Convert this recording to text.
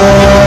Lord.